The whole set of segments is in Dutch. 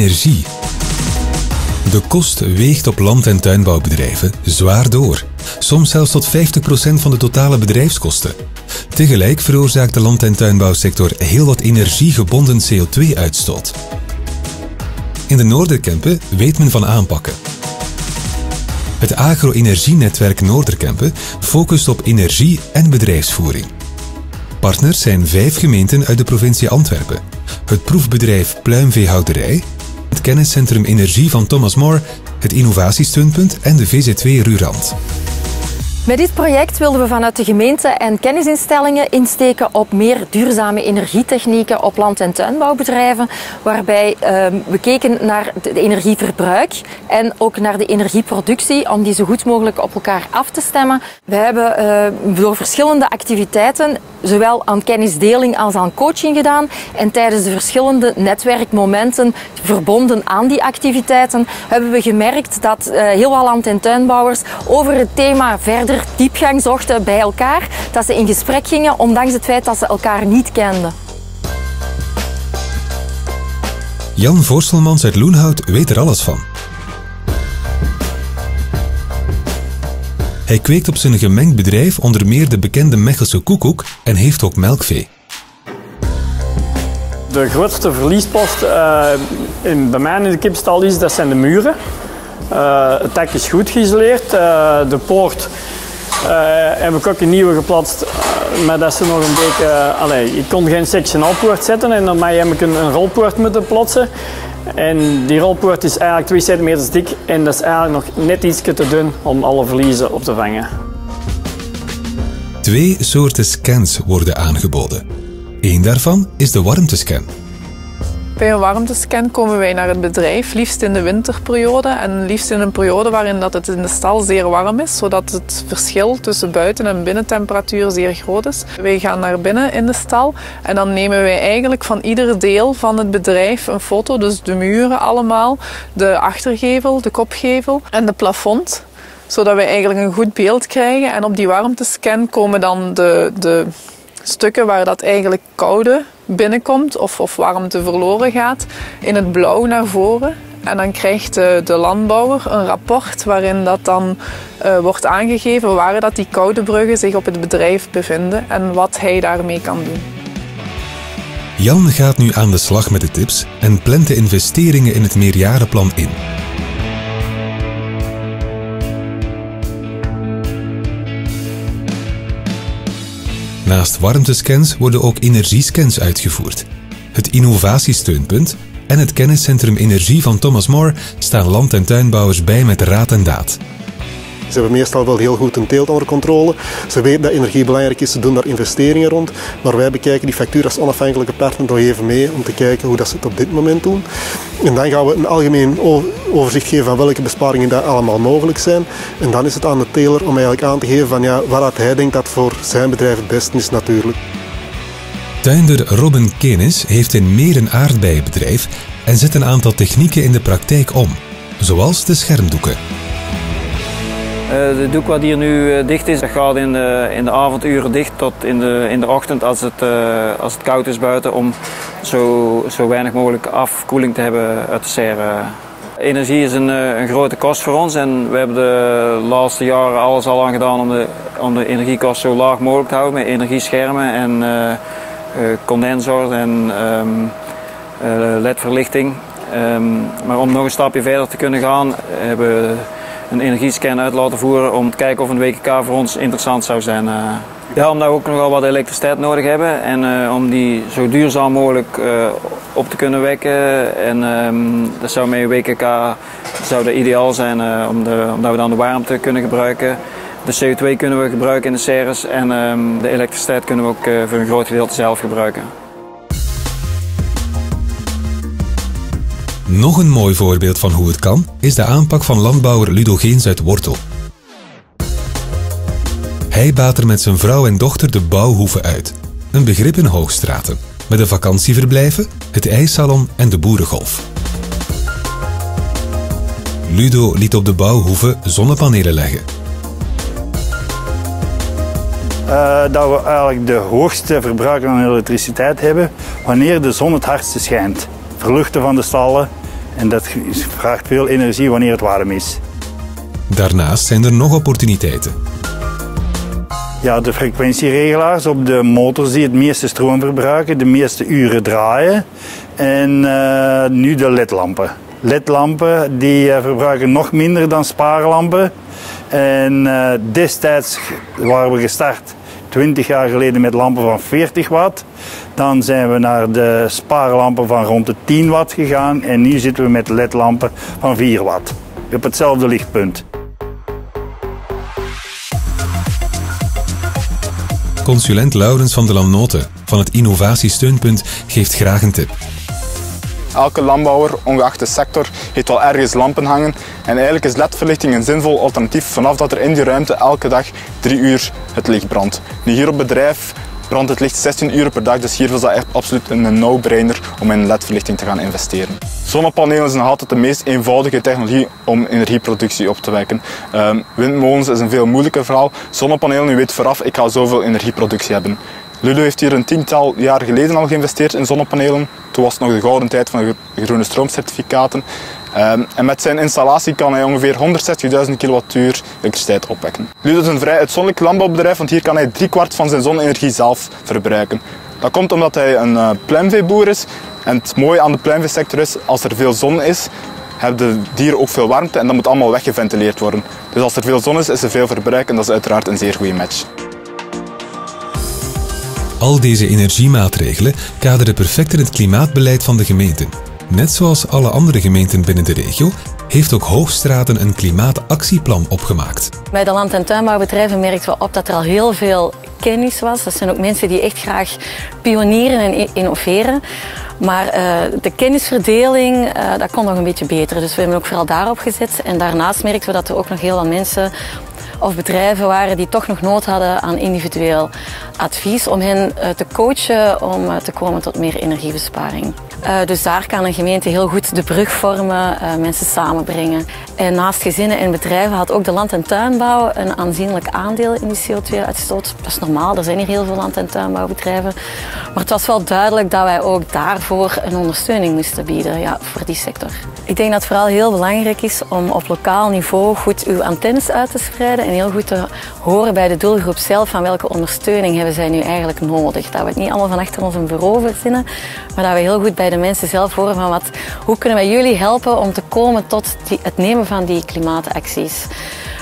energie. De kost weegt op land- en tuinbouwbedrijven zwaar door, soms zelfs tot 50% van de totale bedrijfskosten. Tegelijk veroorzaakt de land- en tuinbouwsector heel wat energiegebonden CO2-uitstoot. In de Noorderkempen weet men van aanpakken. Het agro-energienetwerk Noorderkempen focust op energie en bedrijfsvoering. Partners zijn vijf gemeenten uit de provincie Antwerpen, het proefbedrijf Pluimveehouderij, het kenniscentrum Energie van Thomas More, het innovatiesteunpunt en de VZ2 Rurand. Met dit project wilden we vanuit de gemeente en kennisinstellingen insteken op meer duurzame energietechnieken op land- en tuinbouwbedrijven, waarbij uh, we keken naar het energieverbruik en ook naar de energieproductie, om die zo goed mogelijk op elkaar af te stemmen. We hebben uh, door verschillende activiteiten zowel aan kennisdeling als aan coaching gedaan en tijdens de verschillende netwerkmomenten verbonden aan die activiteiten hebben we gemerkt dat uh, heel wat land- en tuinbouwers over het thema verder diepgang zochten bij elkaar, dat ze in gesprek gingen, ondanks het feit dat ze elkaar niet kenden. Jan Voorstelmans uit Loenhout weet er alles van. Hij kweekt op zijn gemengd bedrijf onder meer de bekende Mechelse koekoek en heeft ook melkvee. De grootste verliespost uh, in, bij mij in de kipstal is, dat zijn de muren. Uh, het dak is goed geïsoleerd. Uh, de poort uh, heb ik ook een nieuwe geplaatst, maar dat ze nog een beetje... allee, ik kon geen sectionalpoort zetten en daarmee heb ik een, een rolpoort moeten plaatsen. En die rolpoort is eigenlijk 2 centimeter dik en dat is eigenlijk nog net iets te dun om alle verliezen op te vangen. Twee soorten scans worden aangeboden. Eén daarvan is de warmtescan. Bij een warmtescan komen wij naar het bedrijf, liefst in de winterperiode en liefst in een periode waarin dat het in de stal zeer warm is, zodat het verschil tussen buiten- en binnentemperatuur zeer groot is. Wij gaan naar binnen in de stal en dan nemen wij eigenlijk van ieder deel van het bedrijf een foto, dus de muren allemaal, de achtergevel, de kopgevel en de plafond zodat wij eigenlijk een goed beeld krijgen. En op die warmtescan komen dan de, de stukken waar dat eigenlijk koude binnenkomt of, of warmte verloren gaat, in het blauw naar voren. En dan krijgt de, de landbouwer een rapport waarin dat dan uh, wordt aangegeven waar dat die koude bruggen zich op het bedrijf bevinden en wat hij daarmee kan doen. Jan gaat nu aan de slag met de tips en plant de investeringen in het meerjarenplan in. Naast warmtescans worden ook energiescans uitgevoerd. Het innovatiesteunpunt en het kenniscentrum Energie van Thomas More staan land- en tuinbouwers bij met raad en daad. Ze hebben meestal wel heel goed een teelt onder controle. Ze weten dat energie belangrijk is, ze doen daar investeringen rond. Maar wij bekijken die factuur als onafhankelijke partner nog even mee om te kijken hoe dat ze het op dit moment doen. En dan gaan we een algemeen overzicht geven van welke besparingen daar allemaal mogelijk zijn. En dan is het aan de teler om eigenlijk aan te geven van ja, wat hij denkt dat voor zijn bedrijf het beste is natuurlijk. Tuinder Robin Kenis heeft in meer een aardbeienbedrijf en zet een aantal technieken in de praktijk om, zoals de schermdoeken. Uh, de doek wat hier nu uh, dicht is, dat gaat in de, in de avonduren dicht tot in de, in de ochtend als het, uh, als het koud is buiten om zo, zo weinig mogelijk afkoeling te hebben uit de serre. Energie is een, een grote kost voor ons en we hebben de laatste jaren alles al aan gedaan om de, om de energiekost zo laag mogelijk te houden met energieschermen en condensor en um, ledverlichting. Um, maar om nog een stapje verder te kunnen gaan hebben we een energiescan uit laten voeren om te kijken of een WKK voor ons interessant zou zijn. Uh, ja, omdat we ook nogal wat elektriciteit nodig hebben en uh, om die zo duurzaam mogelijk uh, op te kunnen wekken. En um, dat zou met WKK zou dat ideaal zijn de, omdat we dan de warmte kunnen gebruiken. De CO2 kunnen we gebruiken in de serres en um, de elektriciteit kunnen we ook voor een groot gedeelte zelf gebruiken. Nog een mooi voorbeeld van hoe het kan is de aanpak van landbouwer Ludo Geens uit Wortel. Hij baat er met zijn vrouw en dochter de bouwhoeve uit, een begrip in Hoogstraten, met de vakantieverblijven, het ijssalon en de boerengolf. Ludo liet op de bouwhoeve zonnepanelen leggen. Uh, dat we eigenlijk de hoogste verbruik aan elektriciteit hebben wanneer de zon het hardste schijnt. Verluchten van de stallen En dat vraagt veel energie wanneer het warm is. Daarnaast zijn er nog opportuniteiten. Ja, de frequentieregelaars op de motors die het meeste stroom verbruiken, de meeste uren draaien. En uh, nu de ledlampen. LED-lampen die uh, verbruiken nog minder dan spaarlampen. En uh, destijds waren we gestart 20 jaar geleden met lampen van 40 watt. Dan zijn we naar de spaarlampen van rond de 10 watt gegaan. En nu zitten we met LED-lampen van 4 watt. Op hetzelfde lichtpunt. Consulent Laurens van de Lannote van het Innovatiesteunpunt geeft graag een tip. Elke landbouwer, ongeacht de sector, heeft wel ergens lampen hangen. En eigenlijk is ledverlichting een zinvol alternatief vanaf dat er in die ruimte elke dag drie uur het licht brandt. Nu hier op bedrijf brandt het licht 16 uur per dag, dus hier was dat echt absoluut een no-brainer om in ledverlichting te gaan investeren. Zonnepanelen zijn altijd de meest eenvoudige technologie om energieproductie op te wekken. Um, windmolens is een veel moeilijker verhaal. Zonnepanelen, u weet vooraf, ik ga zoveel energieproductie hebben. Lulu heeft hier een tiental jaar geleden al geïnvesteerd in zonnepanelen. Toen was het nog de gouden tijd van de groene stroomcertificaten. Um, en met zijn installatie kan hij ongeveer 160.000 kilowattuur elektriciteit opwekken. Lulu is een vrij uitzonderlijk landbouwbedrijf, want hier kan hij driekwart van zijn zonne-energie zelf verbruiken. Dat komt omdat hij een uh, pluimveeboer is. En het mooie aan de pluimveesector is, als er veel zon is, hebben de dieren ook veel warmte en dat moet allemaal weggeventileerd worden. Dus als er veel zon is, is er veel verbruik en dat is uiteraard een zeer goede match. Al deze energiemaatregelen kaderen perfect in het klimaatbeleid van de gemeenten. Net zoals alle andere gemeenten binnen de regio heeft ook Hoogstraten een klimaatactieplan opgemaakt. Bij de land- en tuinbouwbedrijven merkten we op dat er al heel veel kennis was. Dat zijn ook mensen die echt graag pionieren en innoveren. Maar uh, de kennisverdeling, uh, dat kon nog een beetje beter. Dus we hebben ook vooral daarop gezet. En daarnaast merkten we dat er ook nog heel wat mensen of bedrijven waren die toch nog nood hadden aan individueel advies om hen uh, te coachen om te komen tot meer energiebesparing. Dus daar kan een gemeente heel goed de brug vormen, mensen samenbrengen. En naast gezinnen en bedrijven had ook de land- en tuinbouw een aanzienlijk aandeel in die CO2-uitstoot. Dat is normaal, er zijn hier heel veel land- en tuinbouwbedrijven. Maar het was wel duidelijk dat wij ook daarvoor een ondersteuning moesten bieden ja, voor die sector. Ik denk dat het vooral heel belangrijk is om op lokaal niveau goed uw antennes uit te spreiden en heel goed te horen bij de doelgroep zelf van welke ondersteuning hebben zij nu eigenlijk nodig. Dat we het niet allemaal van achter ons bureau verzinnen, maar dat we heel goed bij de mensen zelf horen van wat, hoe kunnen wij jullie helpen om te komen tot het nemen van die klimaatacties.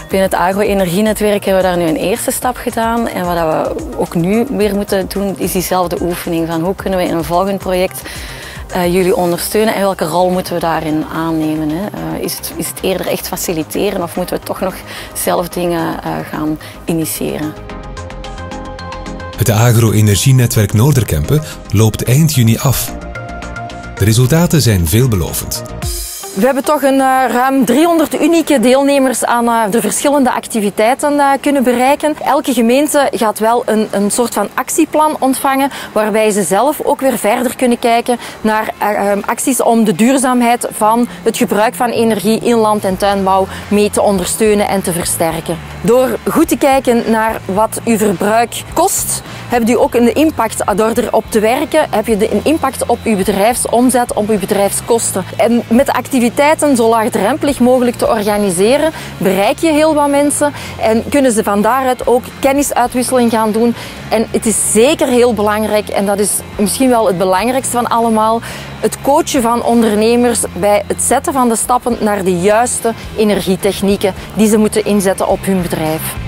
Binnen het agro-energienetwerk hebben we daar nu een eerste stap gedaan. En wat we ook nu weer moeten doen, is diezelfde oefening van hoe kunnen we in een volgend project uh, jullie ondersteunen en welke rol moeten we daarin aannemen? Hè? Uh, is, het, is het eerder echt faciliteren of moeten we toch nog zelf dingen uh, gaan initiëren? Het agro-energienetwerk Noorderkempen loopt eind juni af. De resultaten zijn veelbelovend. We hebben toch een uh, ruim 300 unieke deelnemers aan uh, de verschillende activiteiten uh, kunnen bereiken. Elke gemeente gaat wel een, een soort van actieplan ontvangen, waarbij ze zelf ook weer verder kunnen kijken naar acties om de duurzaamheid van het gebruik van energie in land- en tuinbouw mee te ondersteunen en te versterken. Door goed te kijken naar wat uw verbruik kost, heb je ook een impact door erop te werken, heb je een impact op uw bedrijfsomzet, op uw bedrijfskosten. En met activiteiten zo laagdrempelig mogelijk te organiseren, bereik je heel wat mensen en kunnen ze van daaruit ook kennisuitwisseling gaan doen. En het is zeker heel belangrijk, en dat is misschien wel het belangrijkste van allemaal, het coachen van ondernemers bij het zetten van de stappen naar de juiste energietechnieken die ze moeten inzetten op hun bedrijf.